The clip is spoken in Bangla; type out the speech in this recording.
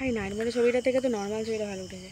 ভাই নাইট মোডে ছবিটা থেকে তো নর্মাল ছবিটা ভালো উঠেছে